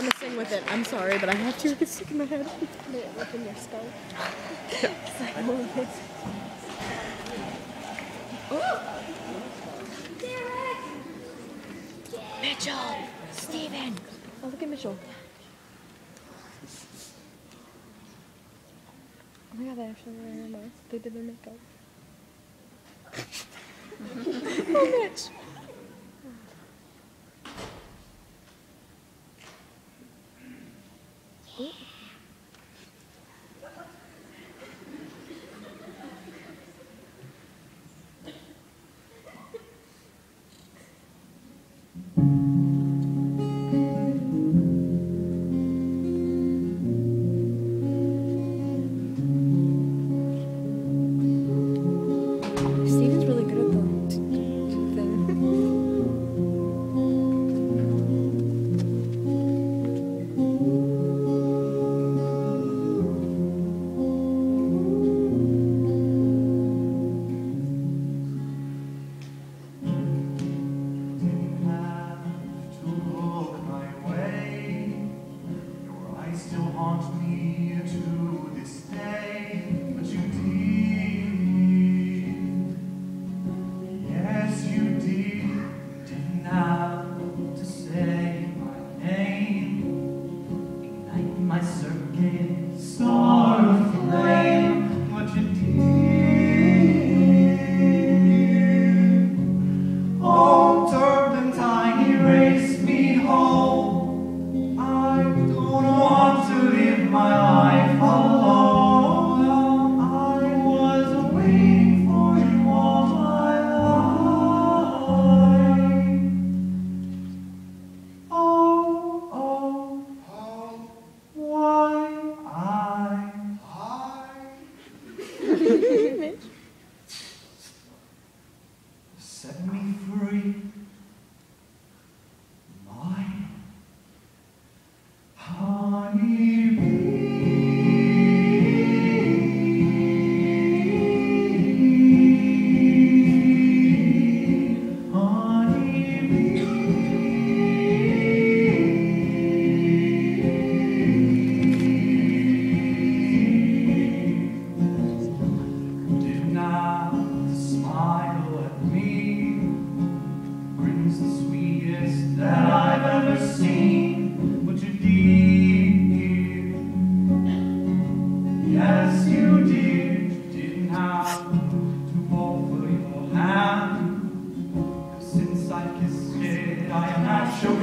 I'm gonna sing with it. I'm sorry, but I have to. It's stuck in my head. May it live in your skull. Mitchell! Steven! Oh, look at Mitchell. Oh my god, they actually were very nice. They did their makeup. oh, Mitch! Steven's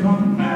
am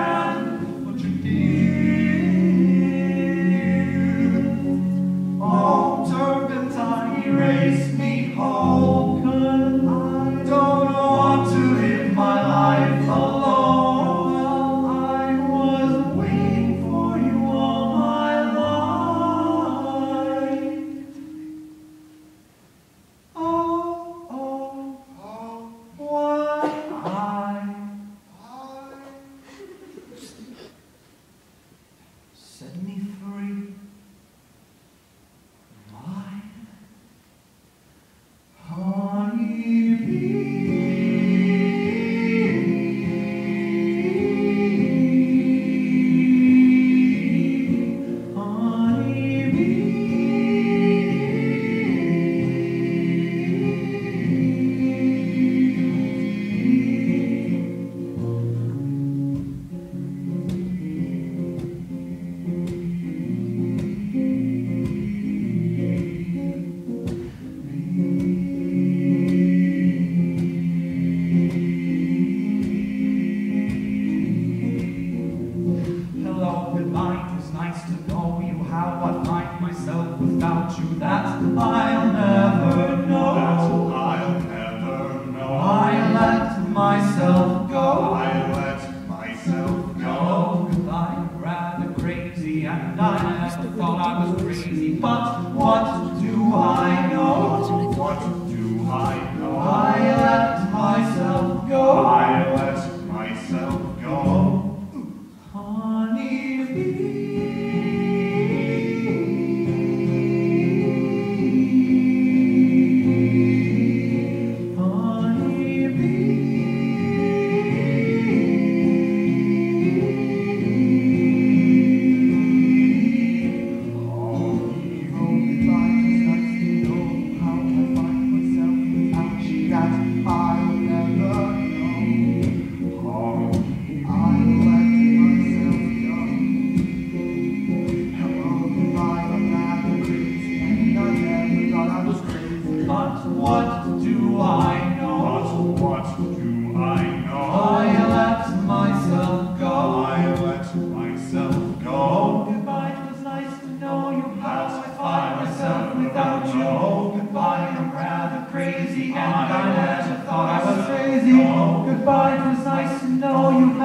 without you. That I'll never know. That I'll never know. I let myself go. I let myself go. Goodbye. Rather crazy, and I never thought I was crazy. But what do I know? What do I know? I let myself go. crazy, and I never thought I was crazy. Goodbye, it was nice to know you.